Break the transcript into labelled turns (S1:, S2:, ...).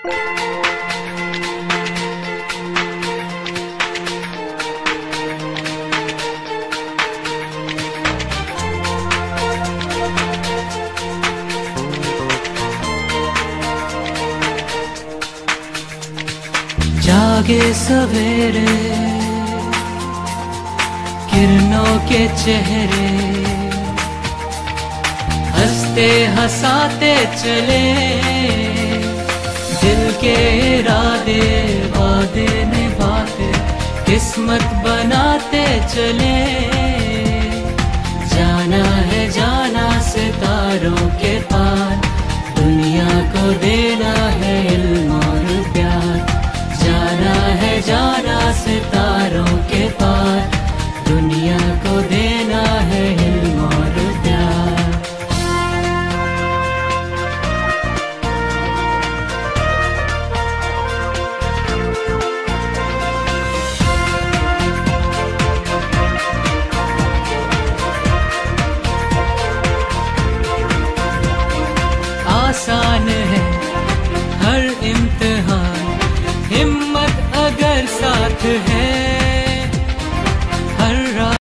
S1: जागे सवेरे किरणों के चेहरे हँसते हंसाते चले। के इरादे, वादे निभाते, किस्मत बनाते चले। जाना है जाना सितारों के पार, दुनिया को देना है इल्म और प्यार। जाना है जाना सितारों आसान है हर इम्तिहान। हिम्मत अगर साथ है